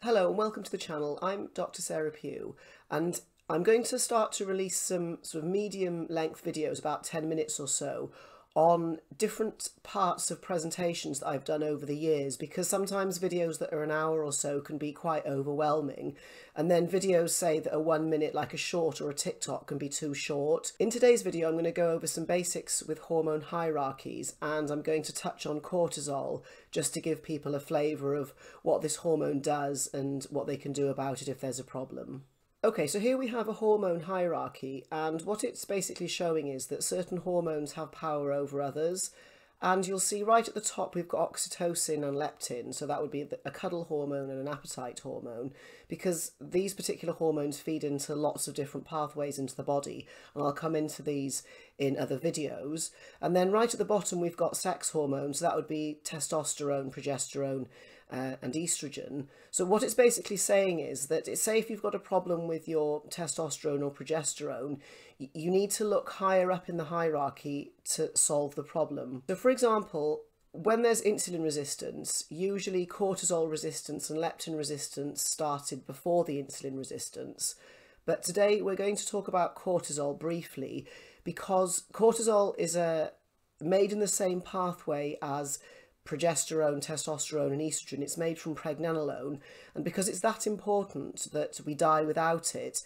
Hello and welcome to the channel. I'm Dr. Sara Pugh and I'm going to start to release some sort of medium length videos, about 10 minutes or so, on different parts of presentations that I've done over the years because sometimes videos that are an hour or so can be quite overwhelming and then videos say that a one minute like a short or a TikTok can be too short. In today's video I'm going to go over some basics with hormone hierarchies and I'm going to touch on cortisol just to give people a flavour of what this hormone does and what they can do about it if there's a problem. Okay, so here we have a hormone hierarchy, and what it's basically showing is that certain hormones have power over others. And you'll see right at the top we've got oxytocin and leptin, so that would be a cuddle hormone and an appetite hormone, because these particular hormones feed into lots of different pathways into the body, and I'll come into these in other videos. And then right at the bottom we've got sex hormones, so that would be testosterone, progesterone, uh, and estrogen. So what it's basically saying is that it's say if you've got a problem with your testosterone or progesterone, you need to look higher up in the hierarchy to solve the problem. So for example, when there's insulin resistance, usually cortisol resistance and leptin resistance started before the insulin resistance. But today we're going to talk about cortisol briefly because cortisol is a made in the same pathway as progesterone, testosterone and estrogen. It's made from pregnenolone. And because it's that important that we die without it,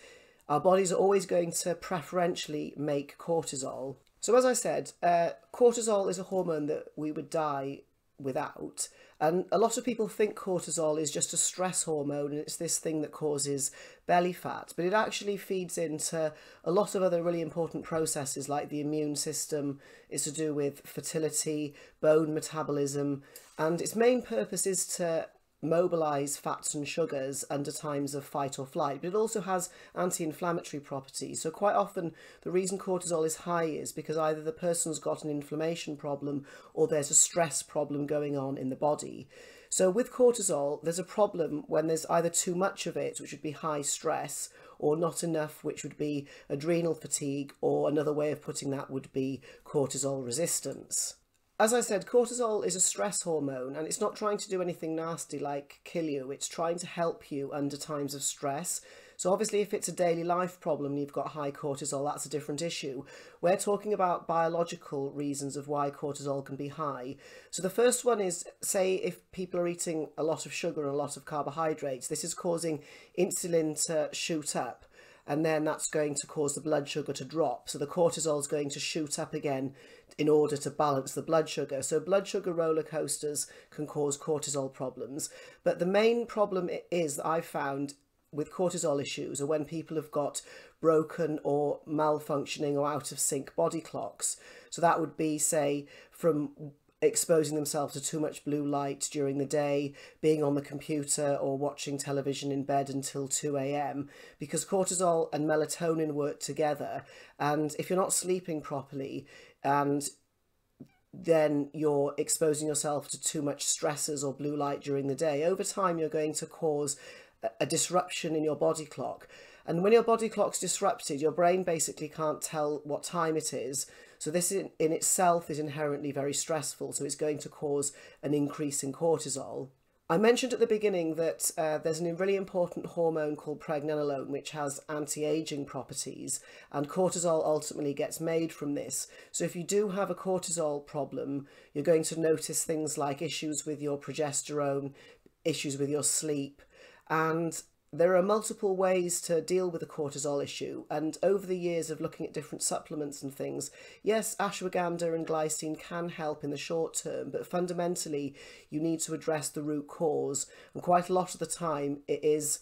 our bodies are always going to preferentially make cortisol. So as I said, uh, cortisol is a hormone that we would die without. And a lot of people think cortisol is just a stress hormone and it's this thing that causes belly fat, but it actually feeds into a lot of other really important processes like the immune system, it's to do with fertility, bone metabolism, and its main purpose is to mobilize fats and sugars under times of fight or flight, but it also has anti-inflammatory properties. So quite often the reason cortisol is high is because either the person's got an inflammation problem or there's a stress problem going on in the body. So with cortisol, there's a problem when there's either too much of it, which would be high stress, or not enough, which would be adrenal fatigue, or another way of putting that would be cortisol resistance. As I said, cortisol is a stress hormone and it's not trying to do anything nasty like kill you. It's trying to help you under times of stress. So obviously if it's a daily life problem and you've got high cortisol, that's a different issue. We're talking about biological reasons of why cortisol can be high. So the first one is, say if people are eating a lot of sugar and a lot of carbohydrates, this is causing insulin to shoot up and then that's going to cause the blood sugar to drop. So the cortisol is going to shoot up again in order to balance the blood sugar. So blood sugar roller coasters can cause cortisol problems. But the main problem is that I've found with cortisol issues or when people have got broken or malfunctioning or out of sync body clocks. So that would be, say, from exposing themselves to too much blue light during the day, being on the computer or watching television in bed until 2 a.m. because cortisol and melatonin work together. And if you're not sleeping properly and then you're exposing yourself to too much stresses or blue light during the day, over time you're going to cause a disruption in your body clock. And when your body clock's disrupted, your brain basically can't tell what time it is. So this in, in itself is inherently very stressful. So it's going to cause an increase in cortisol. I mentioned at the beginning that uh, there's a really important hormone called pregnenolone which has anti-aging properties and cortisol ultimately gets made from this. So if you do have a cortisol problem, you're going to notice things like issues with your progesterone, issues with your sleep, and there are multiple ways to deal with the cortisol issue and over the years of looking at different supplements and things yes ashwagandha and glycine can help in the short term but fundamentally you need to address the root cause and quite a lot of the time it is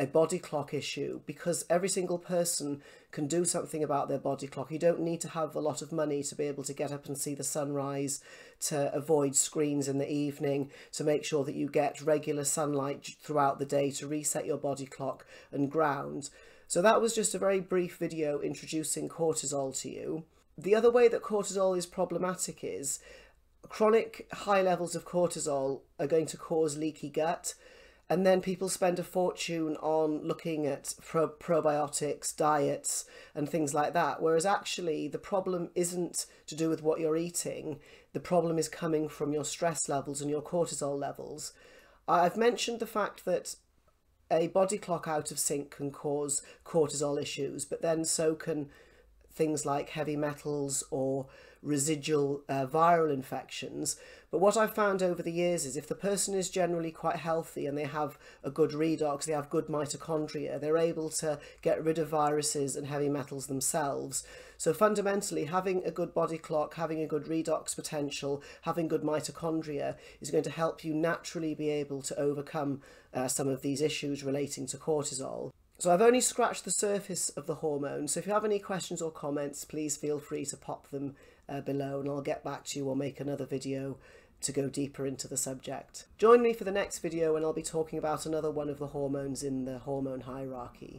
a body clock issue because every single person can do something about their body clock. You don't need to have a lot of money to be able to get up and see the sunrise, to avoid screens in the evening, to make sure that you get regular sunlight throughout the day to reset your body clock and ground. So that was just a very brief video introducing cortisol to you. The other way that cortisol is problematic is chronic high levels of cortisol are going to cause leaky gut and then people spend a fortune on looking at pro probiotics, diets, and things like that. Whereas actually, the problem isn't to do with what you're eating, the problem is coming from your stress levels and your cortisol levels. I've mentioned the fact that a body clock out of sync can cause cortisol issues, but then so can things like heavy metals or residual uh, viral infections. But what I've found over the years is if the person is generally quite healthy and they have a good redox, they have good mitochondria, they're able to get rid of viruses and heavy metals themselves. So fundamentally, having a good body clock, having a good redox potential, having good mitochondria is going to help you naturally be able to overcome uh, some of these issues relating to cortisol. So I've only scratched the surface of the hormone. So if you have any questions or comments, please feel free to pop them uh, below and I'll get back to you or make another video to go deeper into the subject. Join me for the next video when I'll be talking about another one of the hormones in the hormone hierarchy.